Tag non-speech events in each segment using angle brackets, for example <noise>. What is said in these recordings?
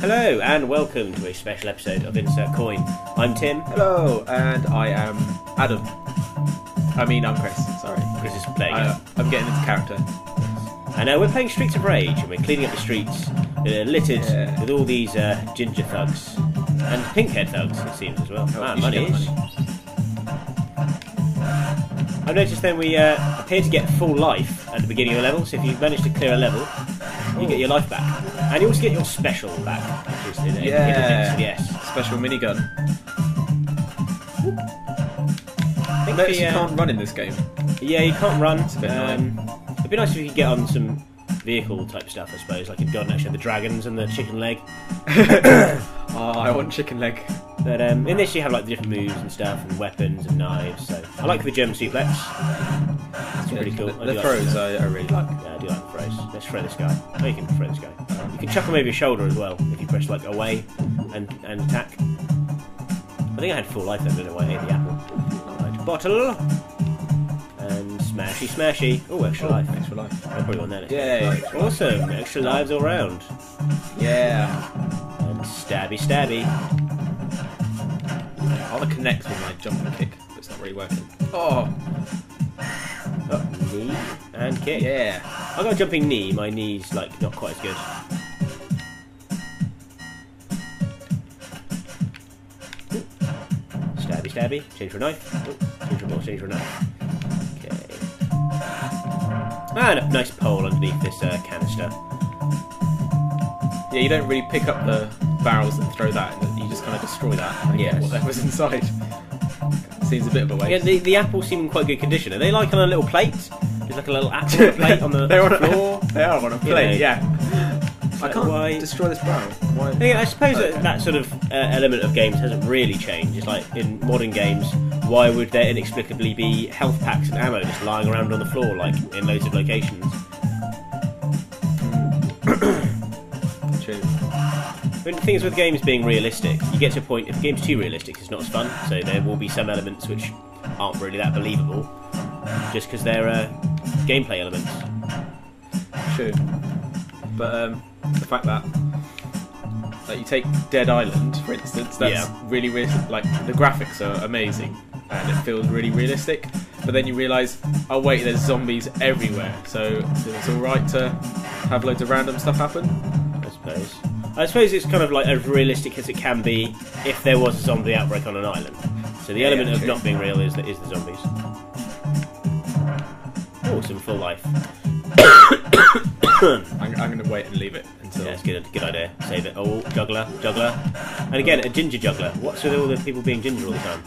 Hello and welcome to a special episode of Insert Coin. I'm Tim. Hello, and I am Adam. I mean, I'm Chris. Sorry, Chris is playing I. I'm getting into character. And uh, we're playing Streets of Rage and we're cleaning up the streets uh, littered Yeah. with all these uh, ginger thugs and pink pinkhead thugs, it seems as well. ah, you should money get is. I've noticed then we uh, appear to get full life at the beginning of a level, so if you manage to clear a level, you get your life back. And you also get your special back, which is in, in, Yeah. in, yes. Special minigun. I Notice the, you uh, can't run in this game. Yeah, you can't run. a bit um, it'd be nice if you could get on some vehicle type stuff, I suppose. Like you've got actually the dragons and the chicken leg. Oh, <coughs> I want chicken leg. But um, in this, you have like the different moves and stuff, and weapons and knives. So I like the German suplex. It's pretty cool. The, I the like throws I, I really like. Yeah, I do like the throws. Let's throw this guy. Oh, you can throw this guy. You can chuck him over your shoulder as well if you press like away and and attack. I think I had full life then, didn't I? When I ate the apple. Right, bottle. And smashy, smashy. Oh, extra Oh, life. thanks for life. I probably want that. Yay. Awesome. Extra lives all round. Yeah. And stabby, stabby. I want to connect with my jumping kick, but it's not really working. Oh, Oh, knee and kick. yeah. I got a jumping knee. My knee's like not quite as good. Stabby, stabby. Change for a knife. Ooh. Change for a ball. Change for a knife. Okay. And a nice pole underneath this uh, canister. Yeah, you don't really pick up the barrels and throw that. and You just kind of destroy that and Yes. get what was inside. Seems a bit of a waste. Yeah, the, the apples seem in quite good condition. Are they like on a little plate? There's like a little apple <laughs> plate on the They're on a- floor. <laughs> they are on a plate, know. yeah. I can't why- destroy this barrel. Why? Yeah, I suppose Okay. that, that sort of uh, element of games hasn't really changed. It's like in modern games, why would there inexplicably be health packs and ammo just lying around on the floor, like in loads of locations? But the thing is, with games being realistic, you get to a point, if the game's too realistic, it's not as fun. So there will be some elements which aren't really that believable, just because they're uh, gameplay elements. True. But um, the fact that like you take Dead Island, for instance, that's Yeah. really real. Like the graphics are amazing and it feels really realistic. But then you realise, oh wait, there's zombies everywhere. So it's all right to have loads of random stuff happen. I suppose. I suppose it's kind of like as realistic as it can be if there was a zombie outbreak on an island. So the Yeah, element of true. not being real is the, the zombies. Awesome some full life. <coughs> I'm, I'm going to wait and leave it until. Yeah, that's good. Good idea. Save it. Oh, juggler, juggler, and again a ginger juggler. What's with all the people being ginger all the time?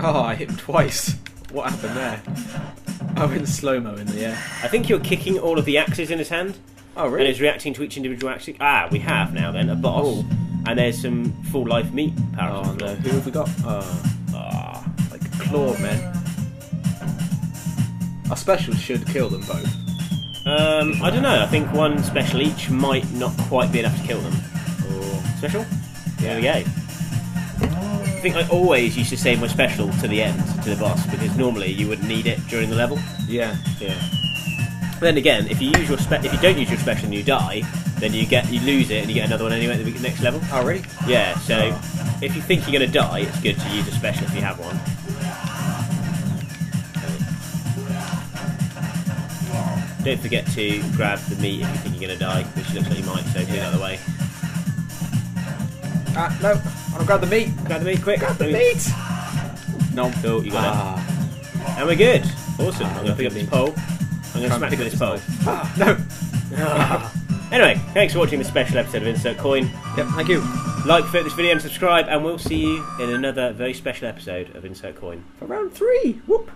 Oh, I hit him twice. What happened there? Oh, in slow mo in the air. I think you're kicking all of the axes in his hand, Oh, and really? is reacting to each individual axe. Ah, we have now then a boss, Oh. and there's some full life meat power. Oh no, who have we got? Oh, Ah. like claw men. Our specials should kill them both. Um, I don't know. I think one special each might not quite be enough to kill them. Or special? There we go. I think I always used to save my special to the end, to the boss, because normally you wouldn't need it during the level. Yeah. Yeah. But then again, if you use your spe- if you don't use your special and you die, then you get you lose it and you get another one anyway at the next level. Oh, really? Yeah. So Oh. if you think you're going to die, it's good to use a special if you have one. Don't forget to grab the meat if you think you're going to die, which looks like you might. So do that the way. Ah, no. I want to grab the meat. Grab the meat quick. Grab the meat. No, cool. You got Ah. it. And we're good. Awesome. I'm going to pick up this pole. I'm going to smack pick with up this pole. Ah, no. Anyway, thanks for watching this special episode of Insert Coin. Yep, thank you. Like, favorite this video, and subscribe, and we'll see you in another very special episode of Insert Coin. For round three. Whoop.